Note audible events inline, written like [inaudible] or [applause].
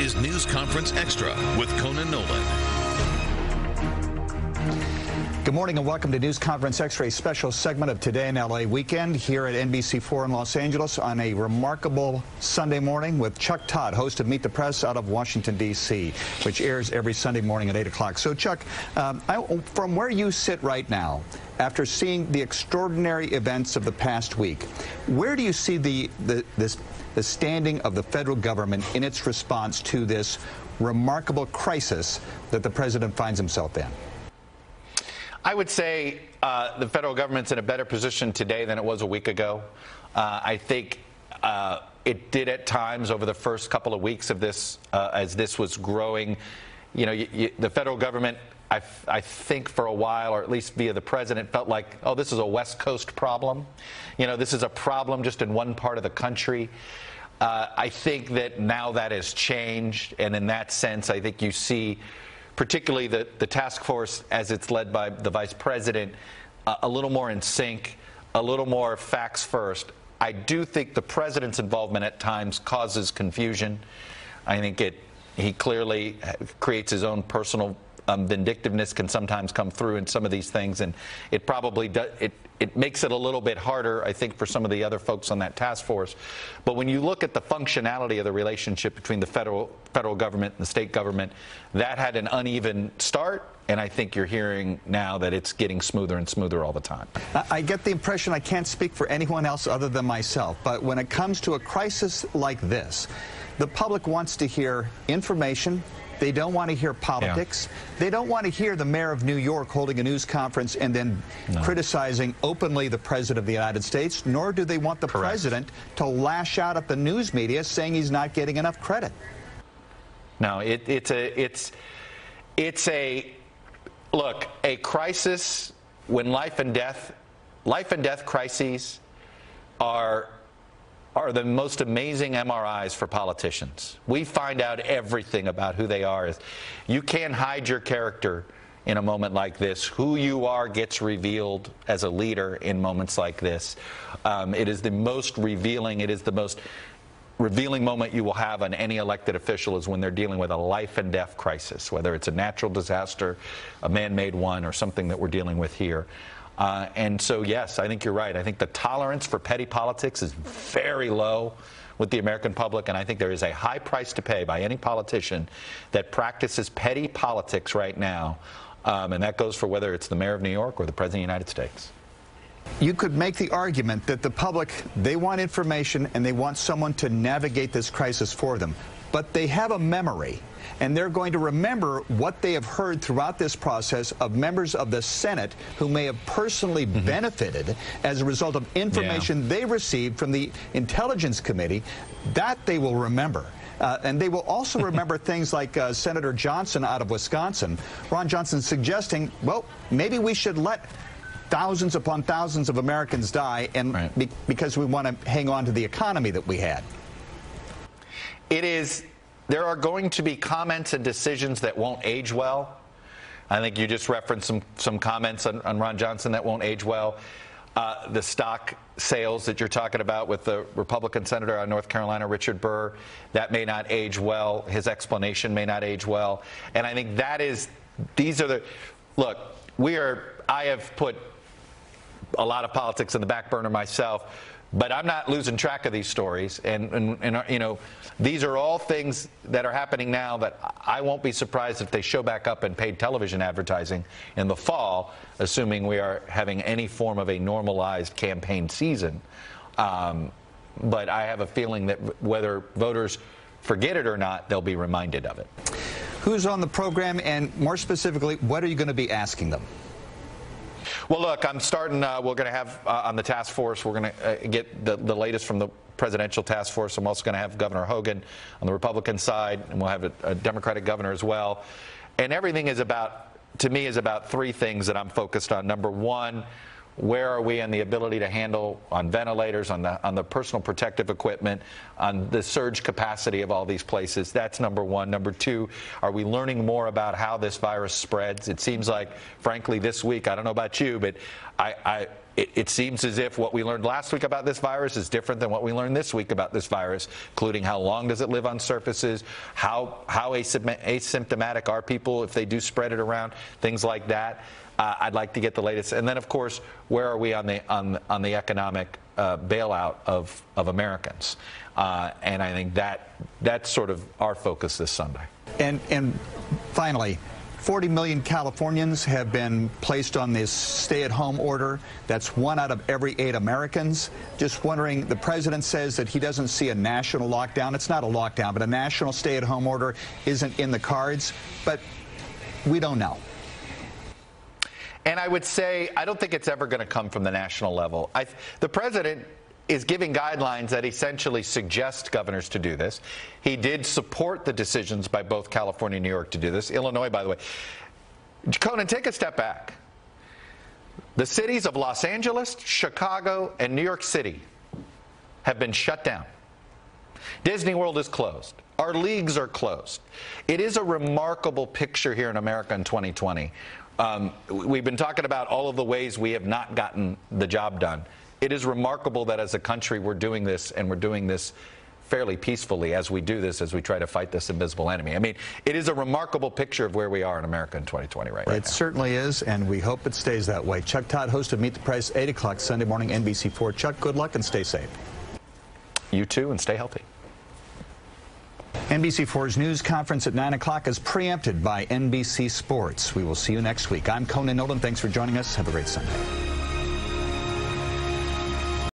is News Conference Extra with Conan Nolan. Good morning and welcome to News Conference Extra, a special segment of Today in LA Weekend here at NBC4 in Los Angeles on a remarkable Sunday morning with Chuck Todd, host of Meet the Press out of Washington, D.C., which airs every Sunday morning at 8 o'clock. So, Chuck, um, I, from where you sit right now, after seeing the extraordinary events of the past week, where do you see the, the, this, the standing of the federal government in its response to this remarkable crisis that the president finds himself in? I would say uh, the federal government's in a better position today than it was a week ago. Uh, I think uh, it did at times over the first couple of weeks of this, uh, as this was growing. You know, the federal government, I, I, think for a while, or at least via the president, felt like, oh, this is a West Coast problem. You know, this is a problem just in one part of the country. Uh, I think that now that has changed, and in that sense, I think you see particularly the, the task force as it's led by the vice president, uh, a little more in sync, a little more facts first. I do think the president's involvement at times causes confusion. I think it he clearly creates his own personal um, vindictiveness can sometimes come through in some of these things, and it probably does, it it makes it a little bit harder, I think, for some of the other folks on that task force. But when you look at the functionality of the relationship between the federal federal government and the state government, that had an uneven start, and I think you're hearing now that it's getting smoother and smoother all the time. I get the impression I can't speak for anyone else other than myself, but when it comes to a crisis like this, the public wants to hear information they don't want to hear politics. Yeah. They don't want to hear the mayor of New York holding a news conference and then no. criticizing openly the president of the United States, nor do they want the Correct. president to lash out at the news media saying he's not getting enough credit. No, it, it's a it's it's a look, a crisis when life and death life and death crises are are the most amazing MRIs for politicians. We find out everything about who they are. You can't hide your character in a moment like this. Who you are gets revealed as a leader in moments like this. Um, it is the most revealing, it is the most revealing moment you will have on any elected official is when they're dealing with a life and death crisis, whether it's a natural disaster, a man made one, or something that we're dealing with here. Uh, and so, yes, I think you're right. I think the tolerance for petty politics is very low with the American public, and I think there is a high price to pay by any politician that practices petty politics right now. Um, and that goes for whether it's the mayor of New York or the president of the United States. You could make the argument that the public, they want information and they want someone to navigate this crisis for them. But they have a memory and they're going to remember what they have heard throughout this process of members of the Senate who may have personally mm -hmm. benefited as a result of information yeah. they received from the Intelligence Committee. That they will remember. Uh, and they will also [laughs] remember things like uh, Senator Johnson out of Wisconsin. Ron Johnson suggesting, well, maybe we should let thousands upon thousands of Americans die and right. be because we want to hang on to the economy that we had. It is there are going to be comments and decisions that won't age well. I think you just referenced some, some comments on, on Ron Johnson that won't age well. Uh, the stock sales that you're talking about with the Republican senator out of North Carolina, Richard Burr, that may not age well. His explanation may not age well. And I think that is, these are the, look, we are, I have put a lot of politics in the back burner myself but I'm not losing track of these stories. And, and, and, you know, these are all things that are happening now that I won't be surprised if they show back up in paid television advertising in the fall, assuming we are having any form of a normalized campaign season. Um, but I have a feeling that whether voters forget it or not, they'll be reminded of it. Who's on the program, and more specifically, what are you going to be asking them? Well, look, I'm starting. Uh, we're going to have uh, on the task force. We're going to uh, get the, the latest from the presidential task force. I'm also going to have Governor Hogan on the Republican side, and we'll have a, a Democratic governor as well. And everything is about, to me, is about three things that I'm focused on. Number one, where are we on the ability to handle on ventilators, on the on the personal protective equipment, on the surge capacity of all these places? That's number one. Number two, are we learning more about how this virus spreads? It seems like, frankly, this week, I don't know about you, but I, I it, it, seems as if what we learned last week about this virus is different than what we learned this week about this virus, including how long does it live on surfaces, how how asymptomatic are people if they do spread it around, things like that. Uh, I'd like to get the latest, and then of course, where are we on the on on the economic uh, bailout of of Americans? Uh, and I think that that's sort of our focus this Sunday. And and finally, 40 million Californians have been placed on this stay-at-home order. That's one out of every eight Americans. Just wondering, the president says that he doesn't see a national lockdown. It's not a lockdown, but a national stay-at-home order isn't in the cards. But we don't know. And I would say, I don't think it's ever going to come from the national level. I, the president is giving guidelines that essentially suggest governors to do this. He did support the decisions by both California and New York to do this. Illinois, by the way. Conan, take a step back. The cities of Los Angeles, Chicago, and New York City have been shut down. Disney World is closed. Our leagues are closed. It is a remarkable picture here in America in 2020. Um, we've been talking about all of the ways we have not gotten the job done it is remarkable that as a country we're doing this and we're doing this fairly peacefully as we do this, as we try to fight this invisible enemy. I mean, it is a remarkable picture of where we are in America in 2020 right, right It certainly is, and we hope it stays that way. Chuck Todd, host of Meet the Press, 8 o'clock Sunday morning, NBC4. Chuck, good luck and stay safe. You too, and stay healthy. NBC4's news conference at 9 o'clock is preempted by NBC Sports. We will see you next week. I'm Conan Nolan. Thanks for joining us. Have a great Sunday.